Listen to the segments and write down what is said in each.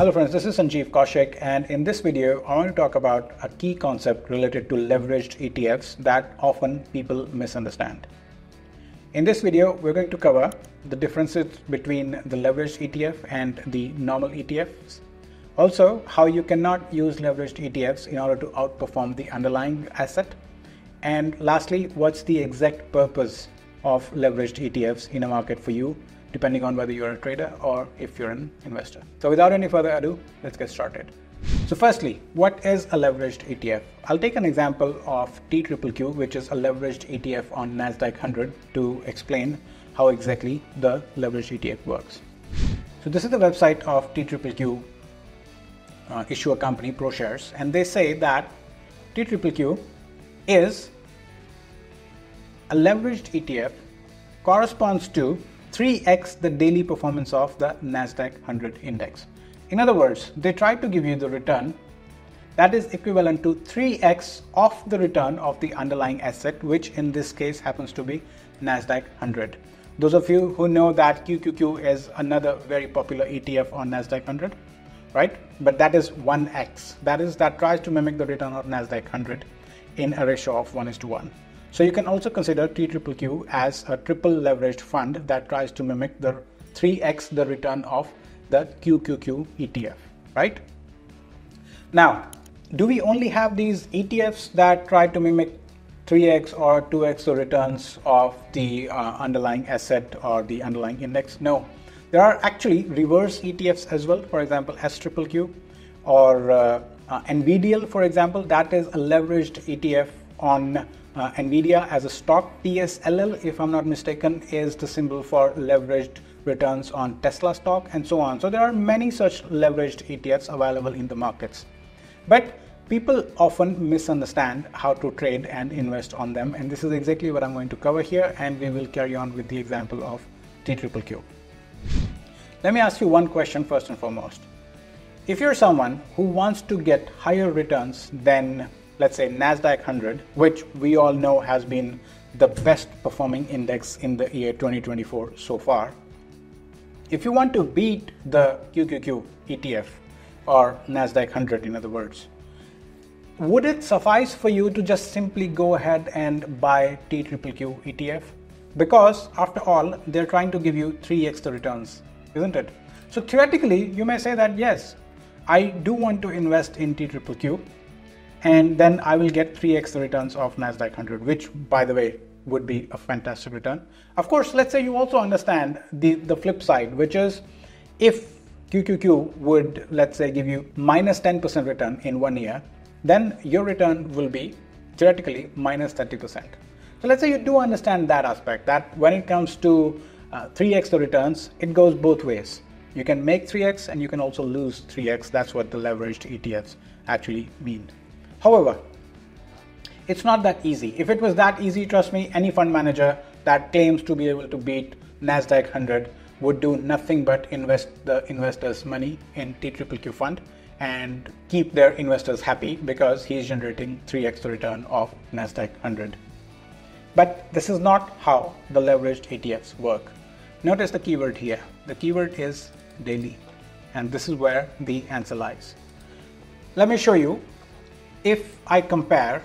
Hello friends, this is Sanjeev Kaushik and in this video I want to talk about a key concept related to leveraged ETFs that often people misunderstand. In this video we're going to cover the differences between the leveraged ETF and the normal ETFs. Also how you cannot use leveraged ETFs in order to outperform the underlying asset. And lastly, what's the exact purpose of leveraged ETFs in a market for you depending on whether you're a trader or if you're an investor. So without any further ado, let's get started. So firstly, what is a leveraged ETF? I'll take an example of TQQQ, which is a leveraged ETF on NASDAQ 100 to explain how exactly the leveraged ETF works. So this is the website of TQQQ uh, issuer company ProShares, and they say that TQQQ is a leveraged ETF corresponds to 3x the daily performance of the NASDAQ 100 index. In other words, they try to give you the return that is equivalent to 3x of the return of the underlying asset, which in this case happens to be NASDAQ 100. Those of you who know that QQQ is another very popular ETF on NASDAQ 100, right? But that is 1x. That is, that tries to mimic the return of NASDAQ 100 in a ratio of 1 is to 1. So you can also consider TQQQ as a triple leveraged fund that tries to mimic the 3x the return of the QQQ ETF, right? Now, do we only have these ETFs that try to mimic 3x or 2x the returns of the uh, underlying asset or the underlying index? No. There are actually reverse ETFs as well, for example, SQQQ or uh, uh, NVIDIA, for example, that is a leveraged ETF on uh, NVIDIA as a stock. TSLL, if I'm not mistaken, is the symbol for leveraged returns on Tesla stock and so on. So there are many such leveraged ETFs available in the markets. But people often misunderstand how to trade and invest on them. And this is exactly what I'm going to cover here. And we will carry on with the example of TQQQ. Let me ask you one question first and foremost. If you're someone who wants to get higher returns than let's say NASDAQ 100, which we all know has been the best performing index in the year 2024 so far. If you want to beat the QQQ ETF or NASDAQ 100, in other words, would it suffice for you to just simply go ahead and buy TQQQ ETF? Because after all, they're trying to give you 3x the returns, isn't it? So theoretically, you may say that yes, I do want to invest in TQQQ and then I will get 3x the returns of NASDAQ 100, which by the way would be a fantastic return. Of course, let's say you also understand the, the flip side, which is if QQQ would, let's say, give you minus 10% return in one year, then your return will be theoretically minus 30%. So let's say you do understand that aspect, that when it comes to uh, 3x the returns, it goes both ways. You can make 3x and you can also lose 3x. That's what the leveraged ETFs actually mean. However, it's not that easy. If it was that easy, trust me, any fund manager that claims to be able to beat NASDAQ 100 would do nothing but invest the investors' money in TQQQ fund and keep their investors happy because he's generating 3x the return of NASDAQ 100. But this is not how the leveraged ETFs work. Notice the keyword here. The keyword is daily, and this is where the answer lies. Let me show you if I compare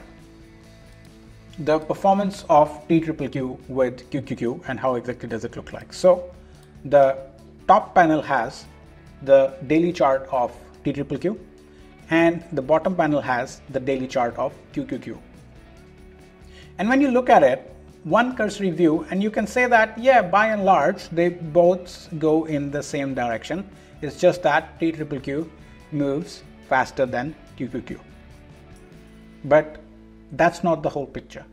the performance of TQQQ with QQQ and how exactly does it look like. So the top panel has the daily chart of TQQQ and the bottom panel has the daily chart of QQQ. And when you look at it, one cursory view, and you can say that, yeah, by and large, they both go in the same direction. It's just that TQQQ moves faster than QQQ. But that's not the whole picture.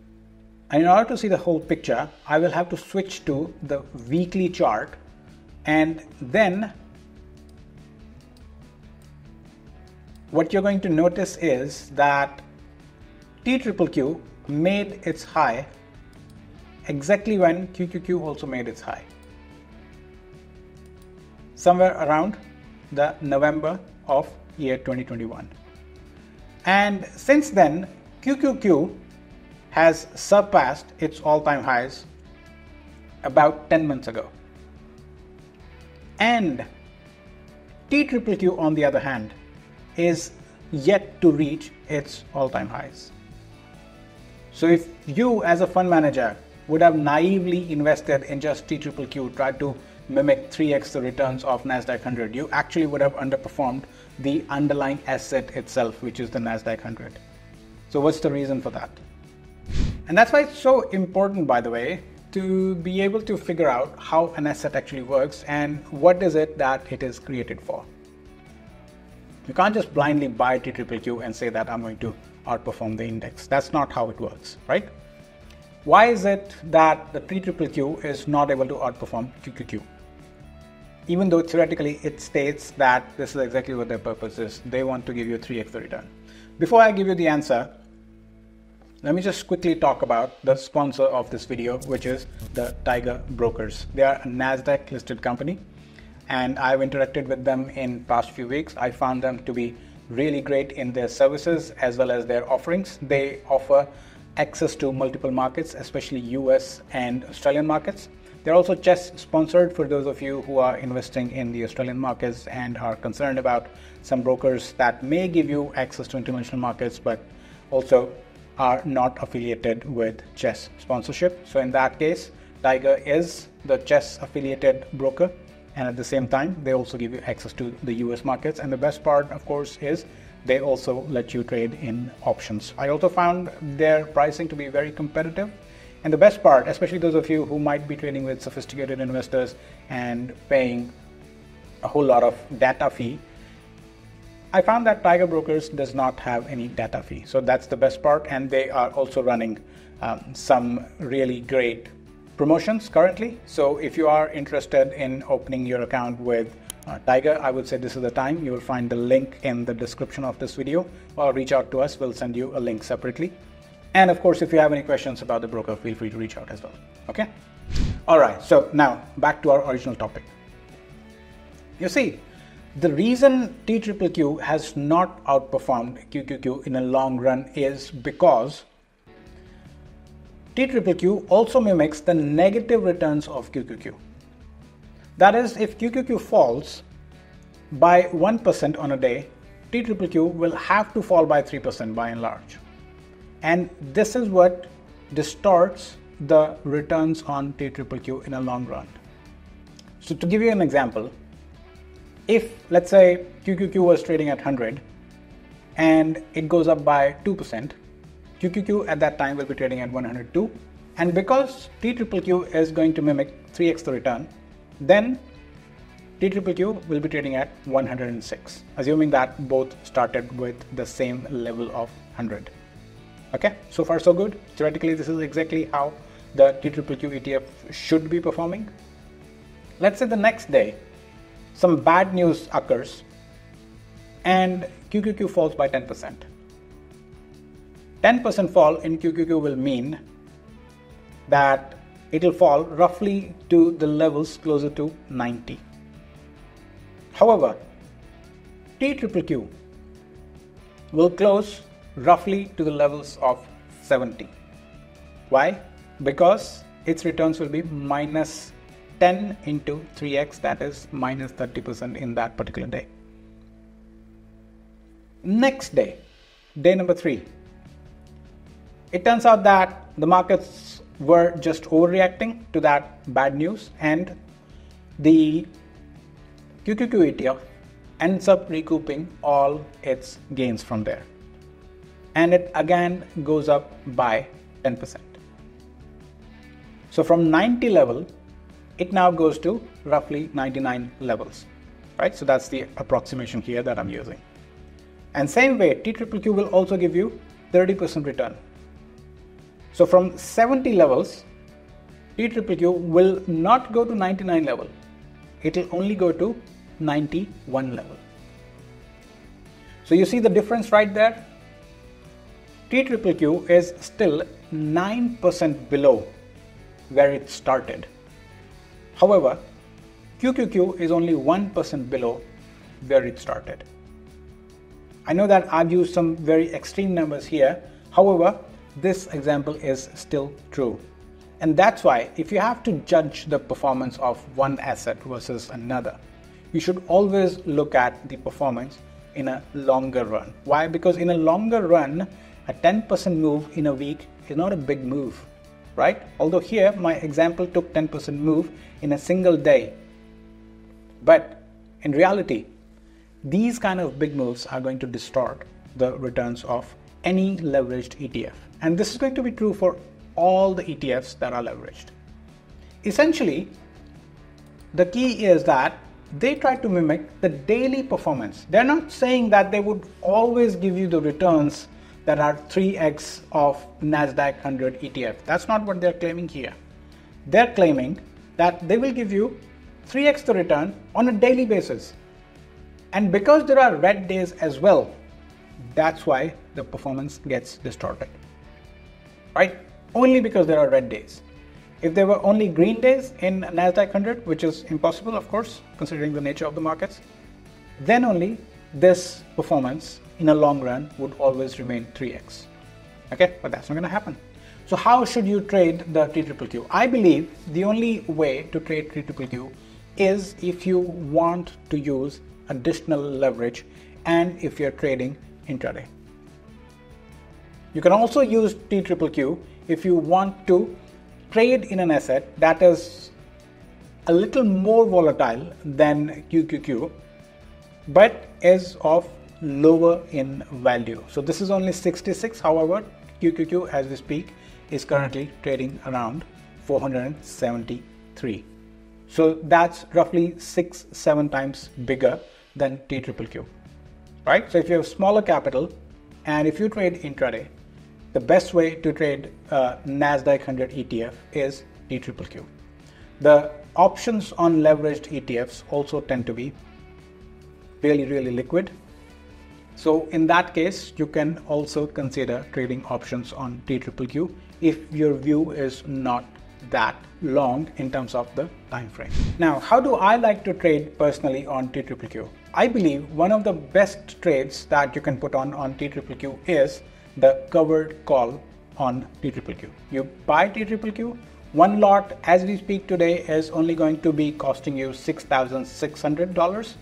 And in order to see the whole picture, I will have to switch to the weekly chart and then what you're going to notice is that TQQQ made its high exactly when QQQ also made its high. Somewhere around the November of year 2021. And since then, QQQ has surpassed its all time highs about 10 months ago. And TQQQ on the other hand is yet to reach its all-time highs. So if you as a fund manager would have naively invested in just TQQQ, tried to mimic 3x the returns of NASDAQ 100, you actually would have underperformed the underlying asset itself, which is the NASDAQ 100. So what's the reason for that? And that's why it's so important, by the way, to be able to figure out how an asset actually works and what is it that it is created for. You can't just blindly buy TQQQ and say that I'm going to outperform the index. That's not how it works, right? Why is it that the TQQQ is not able to outperform QQQ? Even though theoretically it states that this is exactly what their purpose is. They want to give you 3x the return. Before I give you the answer, let me just quickly talk about the sponsor of this video, which is the Tiger Brokers. They are a NASDAQ listed company and I've interacted with them in past few weeks. I found them to be really great in their services as well as their offerings. They offer access to multiple markets, especially US and Australian markets. They're also chess sponsored for those of you who are investing in the Australian markets and are concerned about some brokers that may give you access to international markets but also are not affiliated with chess sponsorship. So in that case, Tiger is the chess affiliated broker and at the same time they also give you access to the US markets and the best part of course is they also let you trade in options. I also found their pricing to be very competitive and the best part, especially those of you who might be trading with sophisticated investors and paying a whole lot of data fee I found that Tiger Brokers does not have any data fee. So that's the best part. And they are also running um, some really great promotions currently. So if you are interested in opening your account with uh, Tiger, I would say this is the time. You will find the link in the description of this video or reach out to us. We'll send you a link separately. And of course, if you have any questions about the broker, feel free to reach out as well. Okay. All right. So now back to our original topic. You see, the reason TQQQ has not outperformed QQQ in a long run is because TQQQ also mimics the negative returns of QQQ. That is, if QQQ falls by 1% on a day, TQQQ will have to fall by 3% by and large. And this is what distorts the returns on TQQQ in a long run. So to give you an example, if let's say QQQ was trading at 100 and it goes up by 2%, QQQ at that time will be trading at 102. And because TQQQ is going to mimic 3x the return, then TQQQ will be trading at 106, assuming that both started with the same level of 100. Okay, so far so good. Theoretically, this is exactly how the TQQQ ETF should be performing. Let's say the next day some bad news occurs and QQQ falls by 10%. 10% fall in QQQ will mean that it will fall roughly to the levels closer to 90. However, TQQQ will close roughly to the levels of 70. Why? Because its returns will be minus 10 into 3x that is minus 30% in that particular day. Next day, day number three, it turns out that the markets were just overreacting to that bad news and the QQQ ETF ends up recouping all its gains from there. And it again goes up by 10%. So from 90 level, it now goes to roughly 99 levels, right? So that's the approximation here that I'm using. And same way, TQQQ will also give you 30% return. So from 70 levels, TQQQ will not go to 99 level. It will only go to 91 level. So you see the difference right there? TQQQ is still 9% below where it started. However, QQQ is only 1% below where it started. I know that I've used some very extreme numbers here. However, this example is still true. And that's why if you have to judge the performance of one asset versus another, you should always look at the performance in a longer run. Why? Because in a longer run, a 10% move in a week is not a big move, right? Although here my example took 10% move in a single day. But in reality, these kind of big moves are going to distort the returns of any leveraged ETF. And this is going to be true for all the ETFs that are leveraged. Essentially, the key is that they try to mimic the daily performance. They're not saying that they would always give you the returns that are 3x of NASDAQ 100 ETF. That's not what they're claiming here. They're claiming that they will give you 3x the return on a daily basis. And because there are red days as well, that's why the performance gets distorted. Right? Only because there are red days. If there were only green days in NASDAQ 100, which is impossible, of course, considering the nature of the markets, then only this performance in a long run would always remain 3x. Okay, but that's not going to happen. So how should you trade the TQQQ? I believe the only way to trade TQQQ is if you want to use additional leverage and if you're trading intraday. You can also use TQQQ if you want to trade in an asset that is a little more volatile than QQQ but is of lower in value. So this is only 66 however QQQ as we speak is currently hmm. trading around 473. So that's roughly 6 7 times bigger than TQQQ. Right? So if you have smaller capital and if you trade intraday the best way to trade uh, NASDAQ 100 ETF is TQQQ. The options on leveraged ETFs also tend to be really, really liquid. So in that case, you can also consider trading options on TQQQ if your view is not that long in terms of the time frame. Now, how do I like to trade personally on TQQQ? I believe one of the best trades that you can put on on TQQQ is the covered call on TQQQ. You buy TQQQ, one lot as we speak today is only going to be costing you $6,600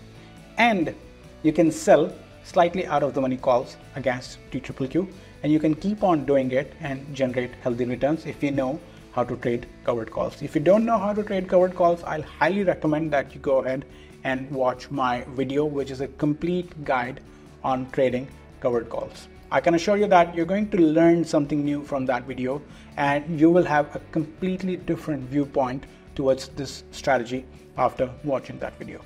and you can sell slightly out of the money calls against TQQQ and you can keep on doing it and generate healthy returns if you know how to trade covered calls. If you don't know how to trade covered calls, I'll highly recommend that you go ahead and watch my video, which is a complete guide on trading covered calls. I can assure you that you're going to learn something new from that video and you will have a completely different viewpoint towards this strategy after watching that video.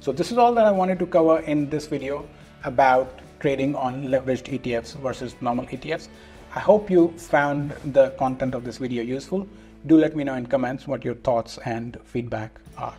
So this is all that I wanted to cover in this video about trading on leveraged ETFs versus normal ETFs. I hope you found the content of this video useful. Do let me know in comments what your thoughts and feedback are.